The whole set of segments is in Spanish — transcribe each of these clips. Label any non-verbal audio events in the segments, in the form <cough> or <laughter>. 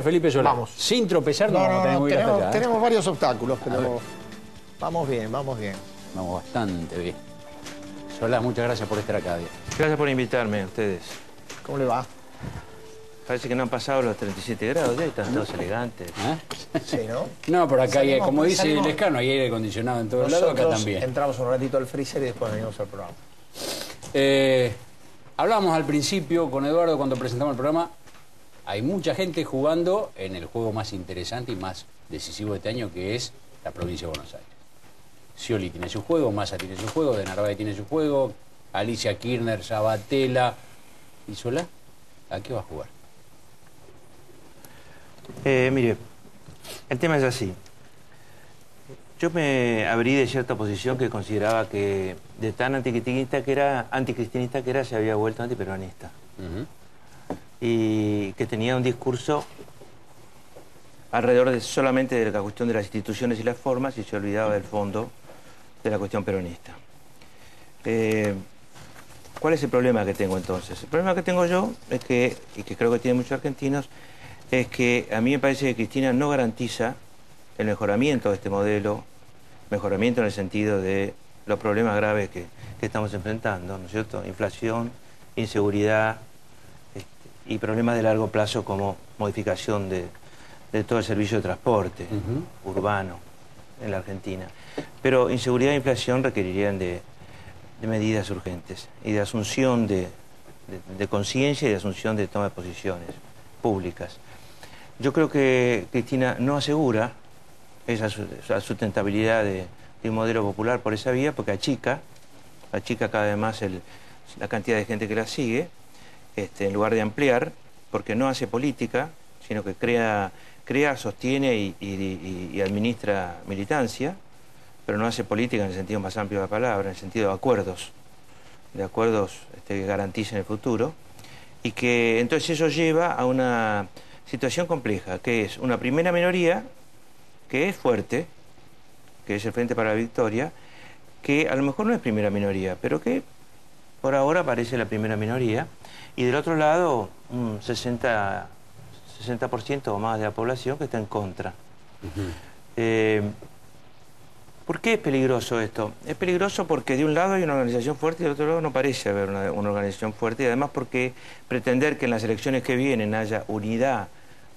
Felipe Solá. Vamos. Sin tropezar, No, no, no, vamos a tener no, tenemos, allá, ¿eh? tenemos varios obstáculos, pero vamos bien, vamos bien. Vamos bastante bien. Solá, muchas gracias por estar acá. Gracias por invitarme a ustedes. ¿Cómo le va? Parece que no han pasado los 37 grados ya están todos elegantes. ¿Eh? Sí, ¿no? No, por acá, hay, como dice salimos. el escano, hay aire acondicionado en todos lados, acá también. entramos un ratito al freezer y después venimos al programa. Eh, hablábamos al principio con Eduardo cuando presentamos el programa. Hay mucha gente jugando en el juego más interesante y más decisivo de este año, que es la provincia de Buenos Aires. Scioli tiene su juego, Massa tiene su juego, De Narváez tiene su juego, Alicia Kirchner, Sabatella. ¿Y Solá? ¿A qué va a jugar? Eh, mire, el tema es así. Yo me abrí de cierta posición que consideraba que de tan anticristinista que era, anticristinista que era, se había vuelto antiperonista. Ujú. Y que tenía un discurso alrededor de solamente de la cuestión de las instituciones y las formas y se olvidaba del fondo de la cuestión peronista. Eh, ¿Cuál es el problema que tengo entonces? El problema que tengo yo es que, y que creo que tienen muchos argentinos, es que a mí me parece que Cristina no garantiza el mejoramiento de este modelo, mejoramiento en el sentido de los problemas graves que, estamos enfrentando, ¿no es cierto? Inflación, inseguridad y problemas de largo plazo como modificación de, de todo el servicio de transporte urbano en la Argentina. Pero inseguridad e inflación requerirían de, de medidas urgentes y de asunción de, de- conciencia y de asunción de toma de posiciones públicas. Yo creo que Cristina no asegura esa sustentabilidad de, de un modelo popular por esa vía porque achica, achica cada vez más el- la cantidad de gente que la sigue, este, en lugar de ampliar, porque no hace política, sino que crea, crea sostiene y, administra militancia, pero no hace política en el sentido más amplio de la palabra, en el sentido de acuerdos, de acuerdos este, que garanticen el futuro, y que entonces eso lleva a una situación compleja, que es una primera minoría que es fuerte, que es el Frente para la Victoria, que a lo mejor no es primera minoría, pero que por ahora parece la primera minoría, y del otro lado un 60, 60% o más de la población que está en contra. Eh, ¿Por qué es peligroso esto? Es peligroso porque de un lado hay una organización fuerte y del otro lado no parece haber una, una organización fuerte y además porque pretender que en las elecciones que vienen haya unidad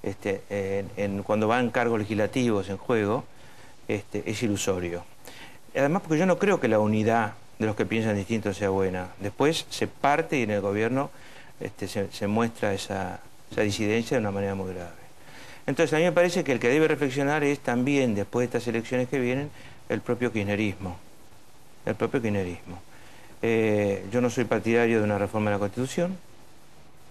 este, en, en- cuando van cargos legislativos en juego este, es ilusorio. Además porque yo no creo que la unidad de los que piensan distinto sea buena. Después se parte y en el gobierno este, se, se muestra esa, esa disidencia de una manera muy grave. Entonces a mí me parece que el que debe reflexionar es también, después de estas elecciones que vienen, el propio kirchnerismo. El propio kirchnerismo. Eh, yo no soy partidario de una reforma de la Constitución,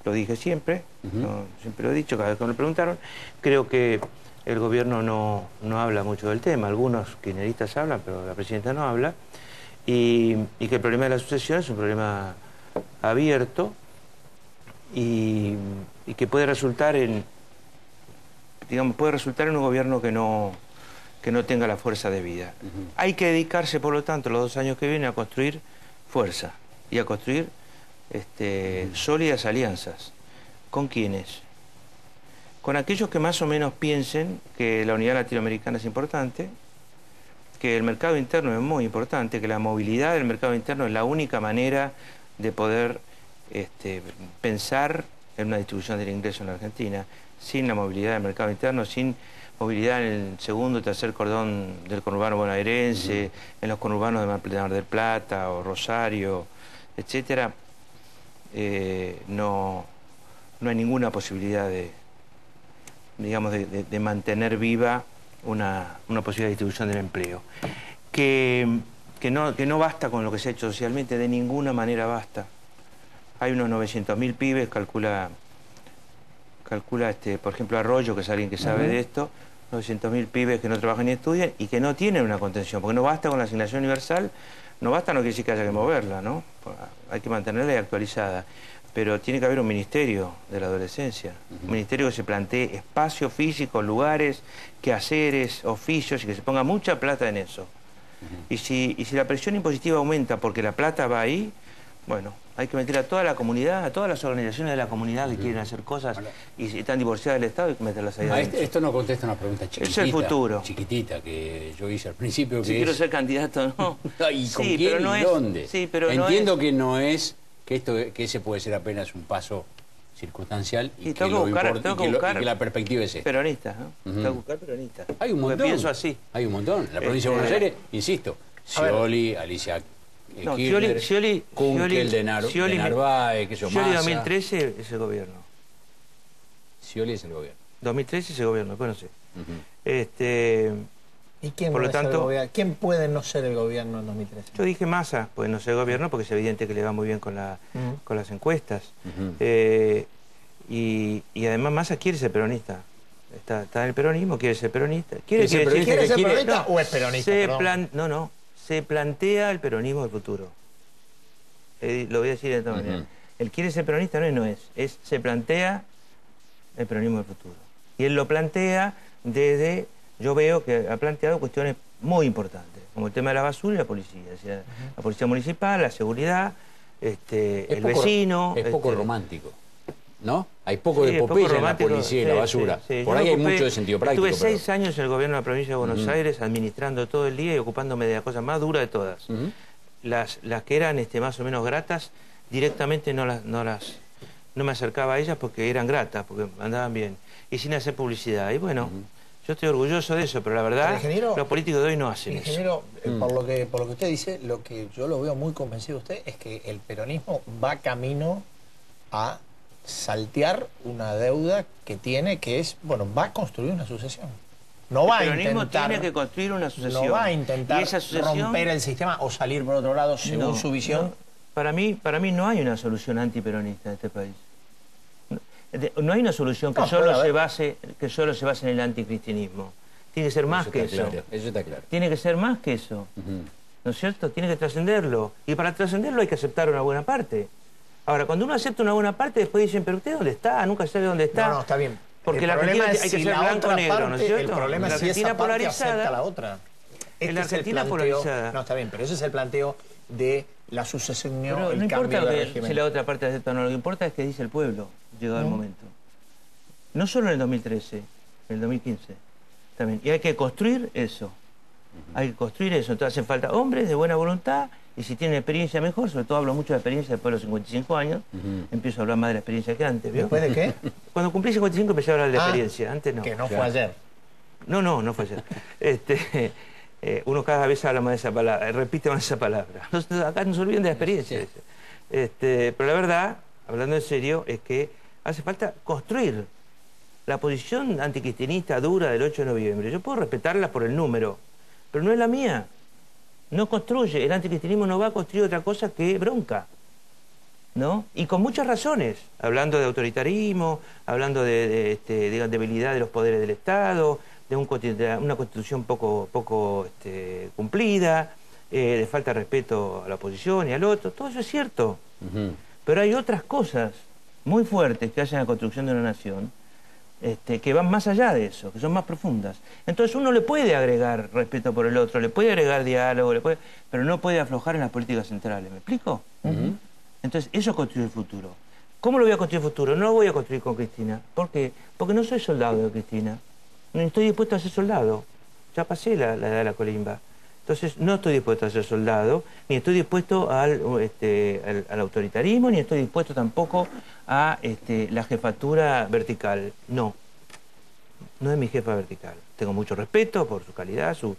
lo dije siempre, no, siempre lo he dicho cada vez que me lo preguntaron. Creo que el gobierno no, no habla mucho del tema, algunos kirchneristas hablan, pero la presidenta no habla, y, y que el problema de la sucesión es un problema abierto y, y que puede resultar en, digamos, puede resultar en un gobierno que no, que no tenga la fuerza de vida. Hay que dedicarse, por lo tanto, los dos años que vienen a construir fuerza y a construir este, sólidas alianzas. ¿Con quiénes? Con aquellos que más o menos piensen que la unidad latinoamericana es importante, que el mercado interno es muy importante, que la movilidad del mercado interno es la única manera de poder este, pensar en una distribución del ingreso en la Argentina. Sin la movilidad del mercado interno, sin movilidad en el segundo y tercer cordón del conurbano bonaerense, en los conurbanos de Mar de Mar del Plata o Rosario, etcétera, eh, no, no hay ninguna posibilidad de, digamos, de, de- de mantener viva una, una posibilidad de distribución del empleo. Que, que, no, que no basta con lo que se ha hecho socialmente, de ninguna manera basta. Hay unos 900.000 pibes, calcula, calcula este, por ejemplo, Arroyo, que es alguien que sabe de esto, 900.000 pibes que no trabajan ni estudian y que no tienen una contención, porque no basta con la asignación universal, no basta, no quiere decir que haya que moverla, ¿no? Hay que mantenerla y actualizada. Pero tiene que haber un ministerio de la adolescencia, un ministerio que se plantee espacios físicos, lugares, quehaceres, oficios y que se ponga mucha plata en eso. y, si, y si la presión impositiva aumenta porque la plata va ahí, bueno, Hay que meter a toda la comunidad, a todas las organizaciones de la comunidad que quieren hacer cosas y están divorciadas del Estado, hay que meterlas ahí Ah, adentro. este- esto no contesta una pregunta chiquitita. el futuro. Chiquitita que yo hice al principio. Que Si quiero es- ser candidato, no. <laughs> ¿Y con Sí, quién pero no y es- dónde? Sí, pero no Entiendo es- que no es, que esto, que ese puede ser apenas un paso circunstancial y, Y que, lo buscar- import- y que lo- y que la perspectiva es esta. Peronistas, ¿no? Tengo que buscar peronistas. Hay un Porque montón. pienso así. Hay un montón. La provincia de Buenos Aires, insisto. Scioli, Alicia eh, No, Kirchner, Scioli- Scioli- Kunkel, Scioli- Narváez, que yo Scioli Massa. 2013 es el gobierno. Scioli es el gobierno. 2013 es el gobierno, después no sé. Este, ¿Y quién, Por lo puede ser tanto-? ¿Quién puede no ser el gobierno en 2013? yo dije Massa, pues no sé el gobierno porque es evidente que le va muy bien con, la, con las encuestas. Eh, y, y además Massa quiere ser peronista. Está, está en el peronismo, quiere ser peronista. Quiere, Quiere ser quiere decir- ¿Quiere ser quiere- peronista no, o es peronista? se Perdón. plan- no, no. Se plantea el peronismo del futuro. Eh, lo voy a decir de esta manera. El quiere ser peronista no es no es. Es se plantea el peronismo del futuro. Y él lo plantea desde. Yo veo que ha planteado cuestiones muy importantes, como el tema de la basura y la policía. o sea, La policía municipal, la seguridad, este, Es el poco- vecino. Es poco este, romántico. ¿No? Hay poco Sí, de poco epopeya en la policía y la basura. sí. Por Yo ahí hay mucho de sentido práctico. Estuve pero- seis años en el gobierno de la provincia de Buenos. Aires administrando todo el día y ocupándome de las cosas más duras de todas. Las, las que eran este, más o menos gratas, directamente no las, no las no me acercaba a ellas porque eran gratas, porque andaban bien. Y sin hacer publicidad. Y bueno, yo estoy orgulloso de eso, pero la verdad, Pero, los políticos de hoy no hacen eso. Ingeniero, eh, Mm. por, lo que, por lo que usted dice, lo que yo lo veo muy convencido de usted es que el peronismo va camino a saltear una deuda que tiene, que es, bueno, va a construir una sucesión. No va el a peronismo intentar, tiene que construir una sucesión. no va a intentar y esa sucesión, romper el sistema o salir por otro lado según No, su visión. no. Para mí, para mí no hay una solución antiperonista en este país. No, de- no hay una solución que No, solo se base que solo se base en el anticristianismo. Tiene que ser más Eso que eso. claro, Eso está claro. Tiene que ser más que eso. ¿No es cierto? Tiene que trascenderlo. Y para trascenderlo hay que aceptar una buena parte. Ahora, cuando uno acepta una buena parte, después dicen, pero usted dónde está, nunca sabe dónde está. No, no, está bien. Porque el la problema Argentina es hay que si ser la blanco o otra negro, ¿no es cierto? El problema La es si esa parte polarizada- acepta la otra. Este En la Argentina planteo- polarizada. No, está bien, pero ese es el planteo de la sucesión, Pero el no cambio importa de que- régimen. si la otra parte acepta o no, lo que importa es que dice el pueblo, llegado el momento. No solo en el 2013, en el 2015 también. Y hay que construir eso. Hay que construir eso. Entonces hacen falta hombres de buena voluntad y si tienen experiencia mejor, sobre todo hablo mucho de experiencia después de los 55 años, empiezo a hablar más de la experiencia que antes. ¿vio? ¿Después de qué? <laughs> Cuando cumplí 55 empecé a hablar de la Ah, experiencia, antes no. que no fue ayer. No, no, no fue ayer. <laughs> Este, eh, uno cada vez habla más de esa palabra, eh, repite más esa palabra. <laughs> No, acá no se olviden de la experiencia. Este, pero la verdad, hablando en serio, es que hace falta construir la posición anticristianista dura del 8 de noviembre. Yo puedo respetarla por el número, pero no es la mía. No construye, el anticristianismo no va a construir otra cosa que bronca. ¿no? Y con muchas razones, hablando de autoritarismo, hablando de, de, este, de debilidad de los poderes del Estado, de, un de una constitución poco, poco este, cumplida, eh, de falta de respeto a la oposición y al otro, todo eso es cierto. Ujú. Pero hay otras cosas muy fuertes que hacen la construcción de una nación este, que van más allá de eso, que son más profundas. Entonces uno le puede agregar respeto por el otro, le puede agregar diálogo, le puede, pero no puede aflojar en las políticas centrales. ¿Me explico? Entonces eso construye el futuro. ¿Cómo lo voy a construir el futuro? No lo voy a construir con Cristina. ¿Por qué? Porque no soy soldado de Cristina. No estoy dispuesto a ser soldado. Ya pasé la, edad de la colimba. Entonces no estoy dispuesto a ser soldado, ni estoy dispuesto al, este, al autoritarismo, ni estoy dispuesto tampoco a este, la jefatura vertical. No. No es mi jefa vertical. Tengo mucho respeto por su calidad, su,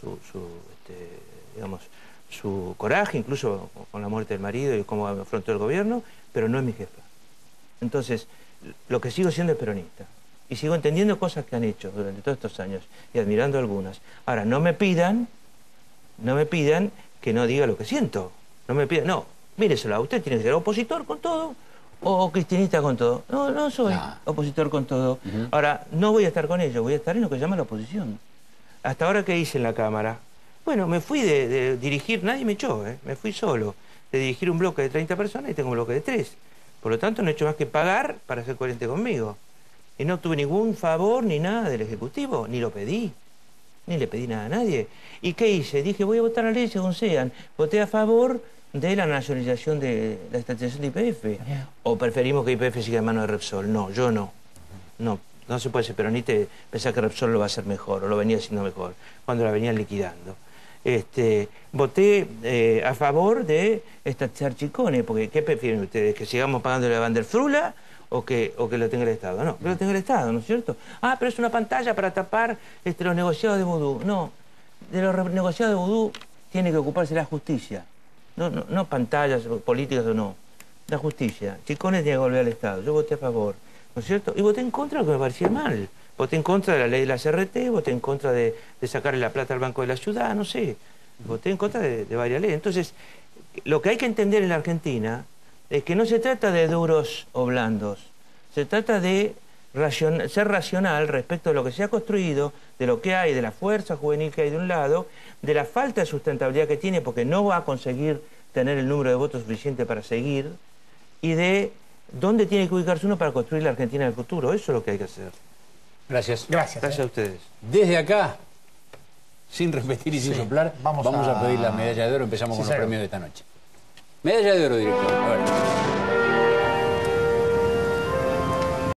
su, su, este, digamos, su coraje, incluso con la muerte del marido y cómo afrontó el gobierno, pero no es mi jefa. Entonces, lo que sigo siendo es peronista. Y sigo entendiendo cosas que han hecho durante todos estos años y admirando algunas. Ahora, no me pidan, no me pidan que no diga lo que siento. No me pidan, no, míreselo, usted tiene que ser opositor con todo o cristianista con todo. No, no soy opositor con todo. Ahora, no voy a estar con ellos, voy a estar en lo que llama la oposición. Hasta ahora, ¿qué hice en la Cámara? Bueno, me fui de, de dirigir, nadie me echó, ¿eh? me fui solo, de dirigir un bloque de 30 personas y tengo un bloque de 3. Por lo tanto, no he hecho más que pagar para ser coherente conmigo. Y no obtuve ningún favor ni nada del Ejecutivo, ni lo pedí, ni le pedí nada a nadie. ¿Y qué hice? Dije, voy a votar a ley según sean. Voté a favor de la nacionalización de la estatización de IPF. ¿O preferimos que IPF siga en manos de Repsol? No, yo no. No, no se puede ser peronista y pensar que Repsol lo va a hacer mejor o lo venía haciendo mejor cuando la venían liquidando. Este, voté eh, a favor de estatizar Chicone, porque ¿qué prefieren ustedes? ¿Que sigamos pagando la banderfrula o que, o que lo tenga el Estado? No, que lo tenga el Estado, ¿no es cierto? Ah, pero es una pantalla para tapar este, los negociados de vudú. No, de los negociados de vudú tiene que ocuparse la justicia. No, no, no pantallas políticas o no. La justicia. Chicone tiene que volver al Estado. Yo voté a favor, ¿no es cierto? Y voté en contra de lo que me parecía mal. Voté en contra de la ley de la CRT, voté en contra de, de sacarle la plata al Banco de la Ciudad, no sé. Voté en contra de, de varias leyes. Entonces, lo que hay que entender en la Argentina es que no se trata de duros o blandos. Se trata de racion- ser racional respecto de lo que se ha construido, de lo que hay, de la fuerza juvenil que hay de un lado, de la falta de sustentabilidad que tiene porque no va a conseguir tener el número de votos suficiente para seguir, y de dónde tiene que ubicarse uno para construir la Argentina del futuro. Eso es lo que hay que hacer. Gracias. Gracias. Gracias ¿eh? a ustedes. Desde acá, sin repetir y sin Sí, soplar, vamos, vamos a... a- pedir la medalla de oro. Empezamos Sí, con los premios de esta noche. Media de oro, director. A ver.